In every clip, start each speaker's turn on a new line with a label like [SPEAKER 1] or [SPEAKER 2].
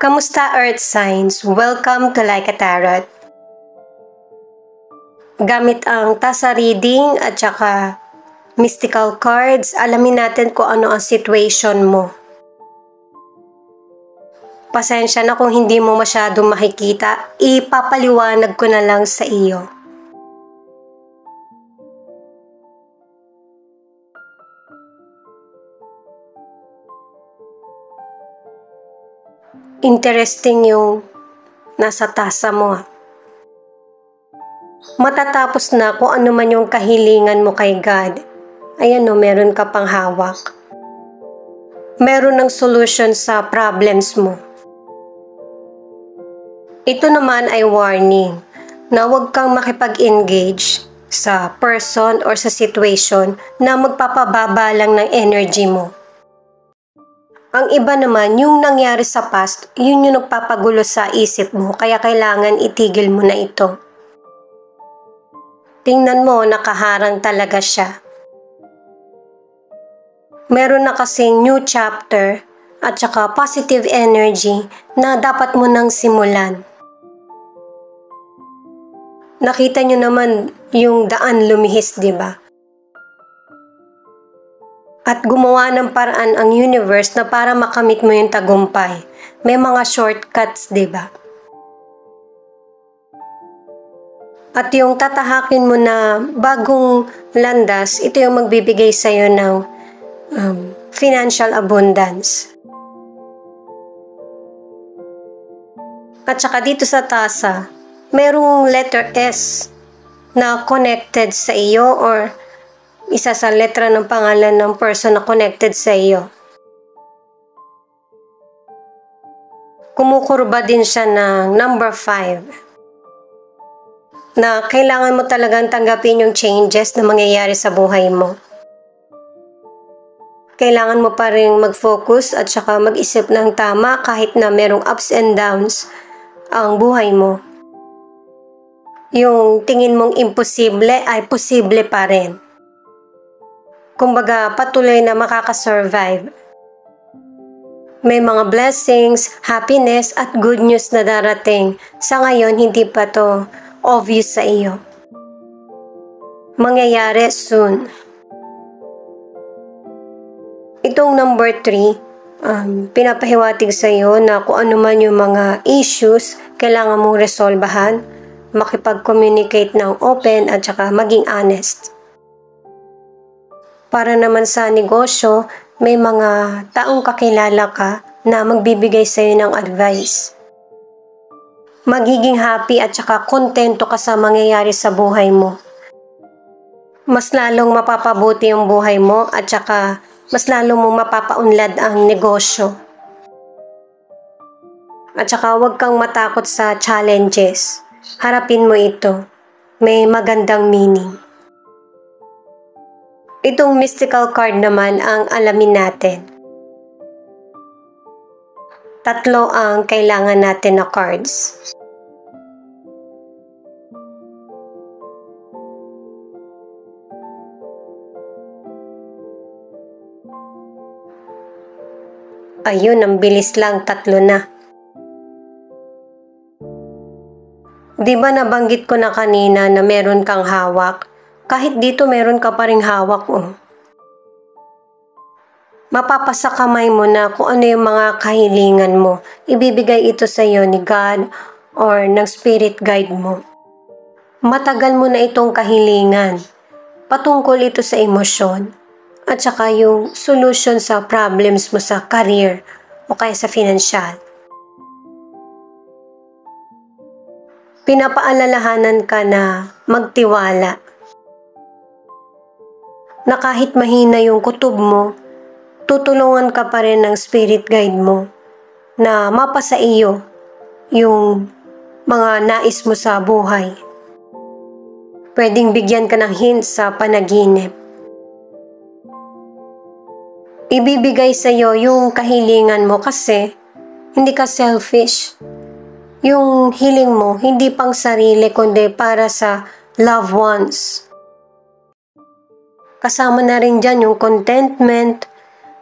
[SPEAKER 1] Kamusta Earth Signs? Welcome to Like a Tarot. Gamit ang tasa reading at saka mystical cards, alamin natin kung ano ang situation mo. Pasensya na kung hindi mo masyadong makikita, ipapaliwanag ko na lang sa iyo. Interesting yung nasa tasa mo. Matatapos na kung ano man yung kahilingan mo kay God. Ayan o, meron ka pang hawak. Meron ng solution sa problems mo. Ito naman ay warning na huwag kang makipag-engage sa person or sa situation na magpapababa lang ng energy mo. Ang iba naman, yung nangyari sa past, yun yung nagpapagulo sa isip mo, kaya kailangan itigil mo na ito. Tingnan mo, nakaharang talaga siya. Meron na kasing new chapter at saka positive energy na dapat mo nang simulan. Nakita nyo naman yung daan lumihis, di ba? At gumawa ng paraan ang universe na para makamit mo yung tagumpay. May mga shortcuts, ba? At yung tatahakin mo na bagong landas, ito yung magbibigay sa'yo ng um, financial abundance. At saka dito sa tasa, merong letter S na connected sa iyo or isa sa letra ng pangalan ng person na connected sa iyo. Kumukurba din siya ng number 5 na kailangan mo talagang tanggapin yung changes na mangyayari sa buhay mo. Kailangan mo pa rin mag-focus at saka mag-isip ng tama kahit na merong ups and downs ang buhay mo. Yung tingin mong imposible ay posible pa rin kumbaga patuloy na makakasurvive. May mga blessings, happiness at good news na darating. Sa ngayon, hindi pa to obvious sa iyo. Mangyayari soon. Itong number 3, um, pinapahiwatig sa iyo na kung ano man yung mga issues kailangan mong resolbahan, makipag-communicate ng open at saka maging honest. Para naman sa negosyo, may mga taong kakilala ka na magbibigay sa iyo ng advice. Magiging happy at saka kontento ka sa mangyayari sa buhay mo. Mas lalong mapapabuti yung buhay mo at saka mas lalong mong mapapaunlad ang negosyo. At saka huwag kang matakot sa challenges. Harapin mo ito. May magandang meaning. Itong mystical card naman ang alamin natin. Tatlo ang kailangan natin na cards. Ayun, ang bilis lang, tatlo na. Di ba nabanggit ko na kanina na meron kang hawak? Kahit dito meron ka pa ring hawak oh. Mapapasa kamay mo na kung ano yung mga kahilingan mo. Ibibigay ito sa iyo ni God or ng spirit guide mo. Matagal mo na itong kahilingan. Patungkol ito sa emosyon at saka yung solution sa problems mo sa career o kaya sa financial. Pinapaalalahanan ka na magtiwala na kahit mahina yung kutob mo, tutulungan ka pa rin ng spirit guide mo na mapasa iyo yung mga nais mo sa buhay. Pwedeng bigyan ka ng hint sa panaginip. Ibibigay sa iyo yung kahilingan mo kasi hindi ka selfish. Yung hiling mo, hindi pang sarili kundi para sa loved ones. Kasama na rin dyan yung contentment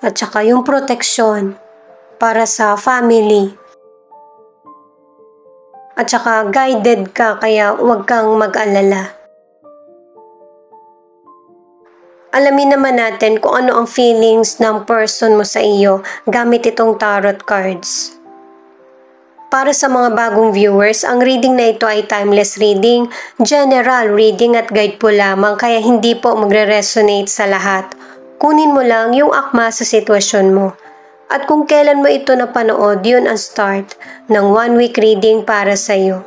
[SPEAKER 1] at saka yung protection para sa family At saka guided ka kaya huwag kang mag-alala. Alamin naman natin kung ano ang feelings ng person mo sa iyo gamit itong tarot cards. Para sa mga bagong viewers, ang reading na ito ay timeless reading, general reading at guide po lamang kaya hindi po magre-resonate sa lahat. Kunin mo lang yung akma sa sitwasyon mo. At kung kailan mo ito napanood, yun ang start ng one week reading para sa iyo.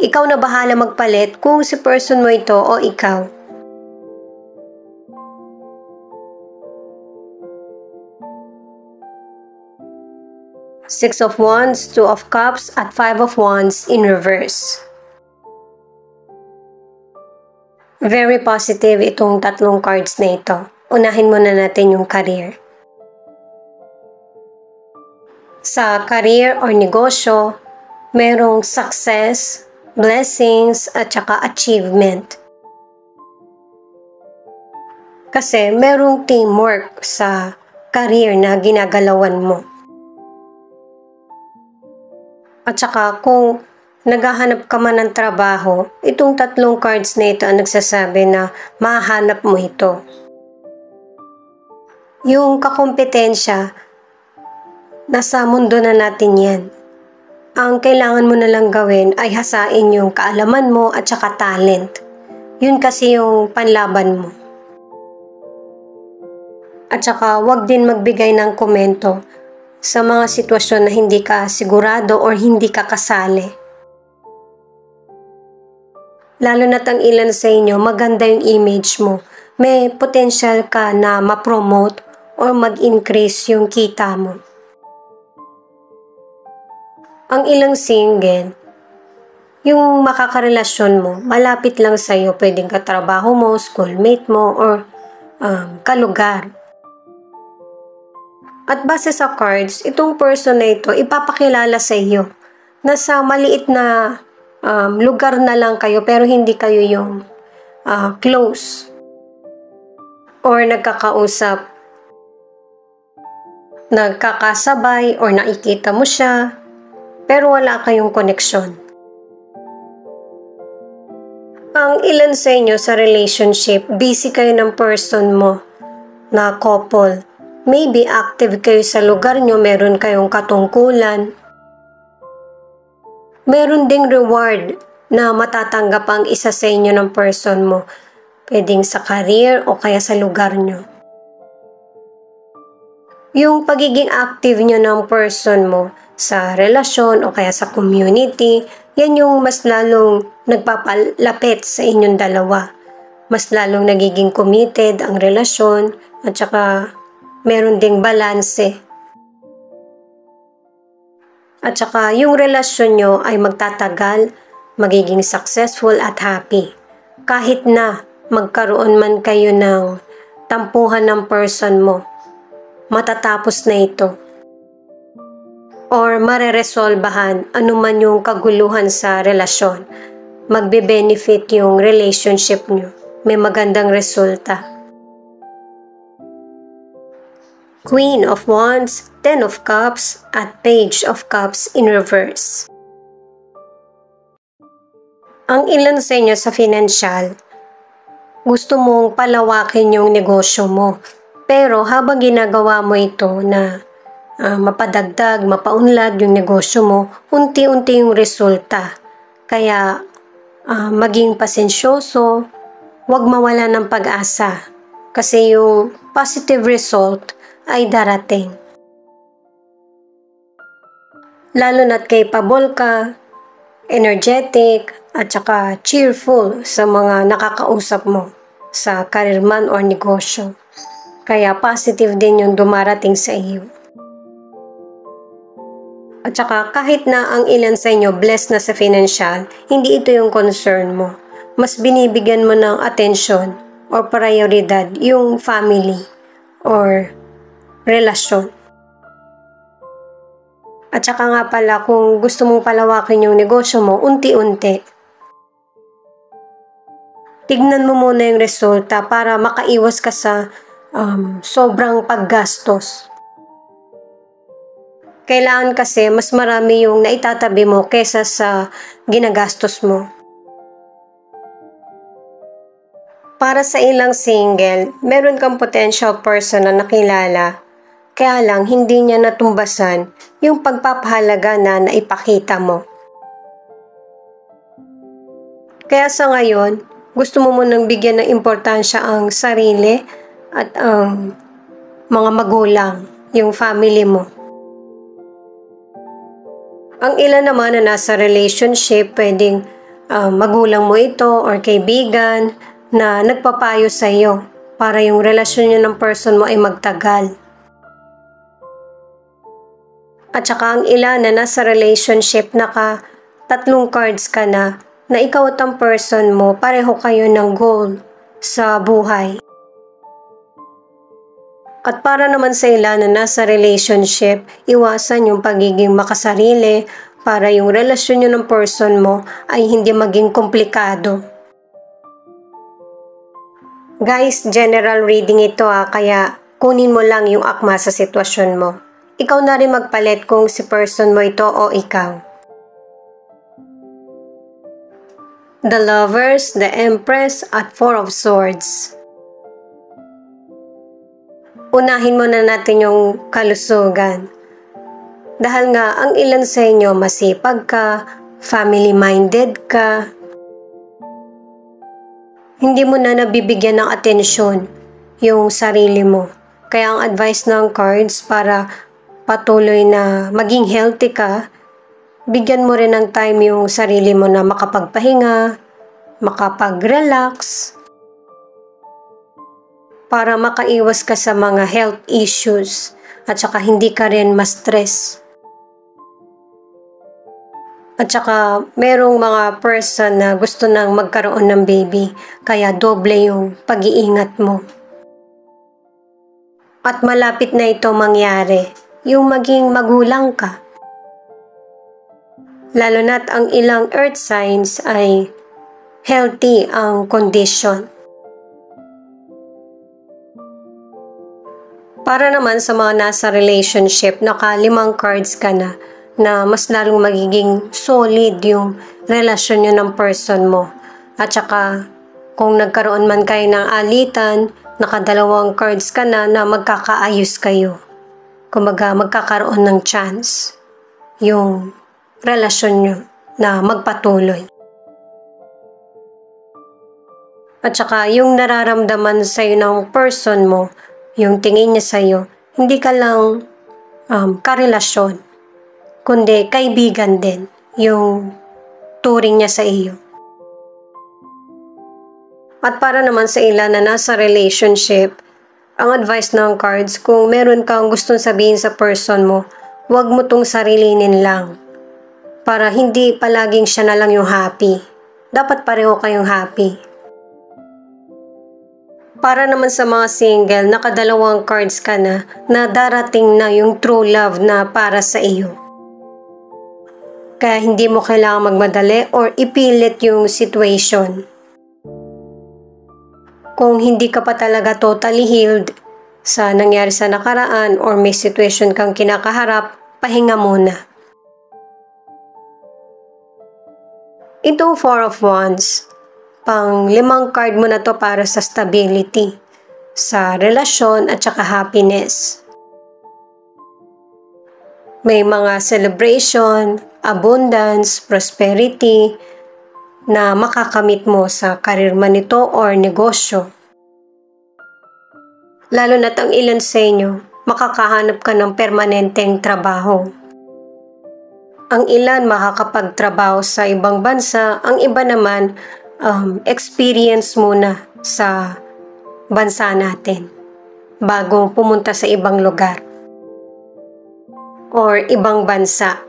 [SPEAKER 1] Ikaw na bahala magpalit kung si person mo ito o ikaw. Six of Wands, Two of Cups, at Five of Wands in reverse. Very positive itong tatlong cards na ito. Unahin muna natin yung career. Sa career or negosyo, merong success, blessings, at saka achievement. Kasi merong teamwork sa career na ginagalawan mo. At saka kung naghahanap ka man ng trabaho, itong tatlong cards na ito ang nagsasabi na mahanap mo ito. Yung kakompetensya, nasa mundo na natin yan. Ang kailangan mo na lang gawin ay hasain yung kaalaman mo at saka talent. Yun kasi yung panlaban mo. At saka wag din magbigay ng komento sa mga sitwasyon na hindi ka sigurado or hindi ka kasali. Lalo na't ang ilan sa inyo, maganda yung image mo. May potential ka na ma-promote or mag-increase yung kita mo. Ang ilang single, yung makakarelasyon mo, malapit lang sa'yo, pwedeng katrabaho mo, schoolmate mo, or um, kalugar. At base sa cards, itong person na ito ipapakilala sa iyo. Nasa maliit na um, lugar na lang kayo pero hindi kayo yung uh, close or nagkakausap nagkakasabay or nakikita mo siya pero wala kayong koneksyon. Ang ilan sa inyo sa relationship, busy kayo ng person mo na couple Maybe active kayo sa lugar nyo, meron kayong katungkulan. Meron ding reward na matatanggap ang isa sa inyo ng person mo. Pwedeng sa career o kaya sa lugar nyo. Yung pagiging active nyo ng person mo sa relasyon o kaya sa community, yan yung mas lalong nagpapalapit sa inyong dalawa. Mas lalong nagiging committed ang relasyon at saka meron ding balanse. At saka yung relasyon nyo ay magtatagal, magiging successful at happy. Kahit na magkaroon man kayo ng tampuhan ng person mo, matatapos na ito. Or mareresolbahan anuman yung kaguluhan sa relasyon. Magbe-benefit yung relationship nyo. May magandang resulta. Queen of Wands, Ten of Cups, at Page of Cups in reverse. Ang ilan sa inyo sa financial, gusto mong palawakin yung negosyo mo. Pero habang ginagawa mo ito na uh, mapadagdag, mapaunlad yung negosyo mo, unti-unti yung resulta. Kaya uh, maging pasensyoso, huwag mawala ng pag-asa. Kasi yung positive result ay darating. Lalo na't capable ka, energetic, at saka cheerful sa mga nakakausap mo sa career man or negosyo. Kaya positive din yung dumarating sa iyo. At saka kahit na ang ilan sa inyo blessed na sa financial, hindi ito yung concern mo. Mas binibigyan mo ng attention or prioridad yung family or relasyon. At saka nga pala kung gusto mong palawakin yung negosyo mo, unti-unti. Tignan mo muna yung resulta para makaiwas ka sa um, sobrang paggastos. Kailangan kasi mas marami yung naitatabi mo kesa sa ginagastos mo. Para sa ilang single, meron kang potential person na nakilala, kaya lang hindi niya natumbasan yung pagpapahalaga na naipakita mo. Kaya sa ngayon, gusto mo munang bigyan ng importansya ang sarili at ang mga magulang, yung family mo. Ang ilan naman na nasa relationship, pwedeng uh, magulang mo ito or kaibigan na nagpapayo sa iyo para yung relasyon niyo ng person mo ay magtagal. At saka ang ilan na nasa relationship naka tatlong cards ka na na ikaw at ang person mo pareho kayo ng goal sa buhay. At para naman sa ilan na nasa relationship, iwasan yung pagiging makasarili para yung relasyon nyo ng person mo ay hindi maging komplikado. Guys, general reading ito ah, kaya kunin mo lang yung akma sa sitwasyon mo. Ikaw na rin magpalit kung si person mo ito o ikaw. The Lovers, The Empress at Four of Swords unahin muna natin yung kalusugan. Dahil nga, ang ilan sa inyo masipag ka, family-minded ka, hindi mo na nabibigyan ng atensyon yung sarili mo. Kaya ang advice ng cards para patuloy na maging healthy ka, bigyan mo rin ng time yung sarili mo na makapagpahinga, makapag-relax, para makaiwas ka sa mga health issues at saka hindi ka rin ma-stress. At saka merong mga person na gusto nang magkaroon ng baby kaya doble yung pag-iingat mo. At malapit na ito mangyari, yung maging magulang ka. Lalo na't ang ilang earth signs ay healthy ang condition. Para naman sa mga nasa relationship, nakalimang cards ka na na mas lalong magiging solid yung relasyon nyo ng person mo. At saka, kung nagkaroon man kayo ng alitan, nakadalawang cards ka na na magkakaayos kayo. Kumaga, magkakaroon ng chance yung relasyon nyo na magpatuloy. At saka, yung nararamdaman sa'yo ng person mo, yung tingin niya sa'yo, hindi ka lang um, karelasyon, kundi kaibigan din yung turing niya sa iyo. At para naman sa ilan na nasa relationship, ang advice ng cards, kung meron kang gustong sabihin sa person mo, huwag mo tong sarilinin lang. Para hindi palaging siya na lang yung happy. Dapat pareho kayong happy. Para naman sa mga single, nakadalawang cards ka na na darating na yung true love na para sa iyo. Kaya hindi mo kailangang magmadali or ipilit yung situation. Kung hindi ka pa talaga totally healed sa nangyari sa nakaraan or may situation kang kinakaharap, pahinga muna. Itong Four of Wands, Pang limang card mo na to para sa stability, sa relasyon at saka happiness. May mga celebration, abundance, prosperity na makakamit mo sa karir man ito or negosyo. Lalo na't ang ilan sa inyo, makakahanap ka ng permanenteng trabaho. Ang ilan makakapagtrabaho sa ibang bansa, ang iba naman um, experience muna sa bansa natin bago pumunta sa ibang lugar or ibang bansa.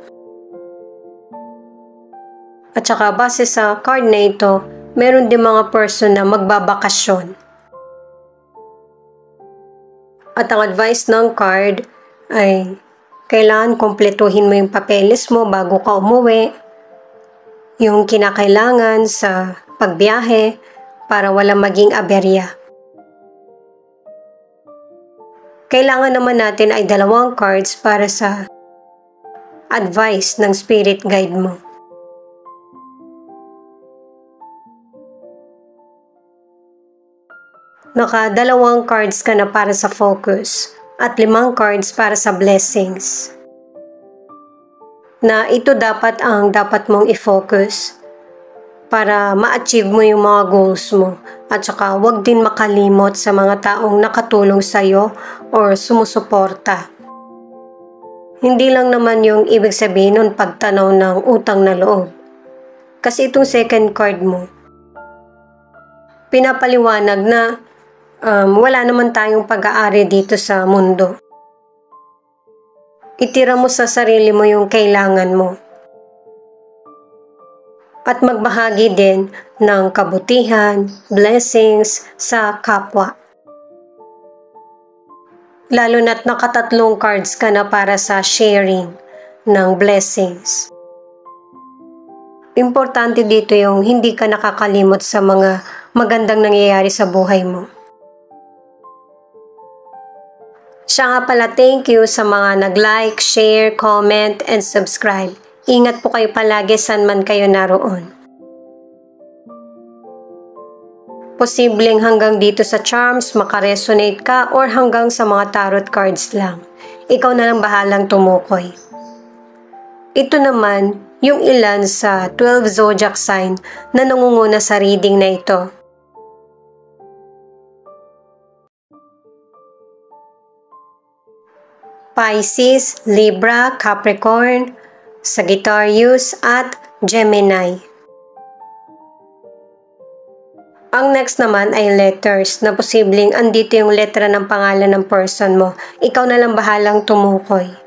[SPEAKER 1] At saka base sa card na ito, meron din mga person na magbabakasyon. At ang advice ng card ay kailangan kompletuhin mo yung papeles mo bago ka umuwi. Yung kinakailangan sa pagbiyahe para walang maging aberya. Kailangan naman natin ay dalawang cards para sa advice ng spirit guide mo. Nakadalawang cards ka na para sa focus at limang cards para sa blessings. Na ito dapat ang dapat mong i-focus para ma-achieve mo yung mga goals mo at saka wag din makalimot sa mga taong nakatulong sa iyo or sumusuporta. Hindi lang naman yung ibig sabihin nun pagtanaw ng utang na loob. Kasi itong second card mo, pinapaliwanag na um, wala naman tayong pag-aari dito sa mundo. Itira mo sa sarili mo yung kailangan mo. At magbahagi din ng kabutihan, blessings sa kapwa. Lalo na't nakatatlong cards ka na para sa sharing ng blessings. Importante dito yung hindi ka nakakalimot sa mga magandang nangyayari sa buhay mo. Siya nga pala thank you sa mga nag-like, share, comment, and subscribe. Ingat po kayo palagi saan man kayo naroon. Posibleng hanggang dito sa charms makaresonate ka or hanggang sa mga tarot cards lang. Ikaw na lang bahalang tumukoy. Ito naman yung ilan sa 12 zodiac sign na nangunguna sa reading na ito. Pisces, Libra, Capricorn, Sagittarius at Gemini. Ang next naman ay letters na posibleng andito yung letra ng pangalan ng person mo. Ikaw na lang bahalang tumukoy.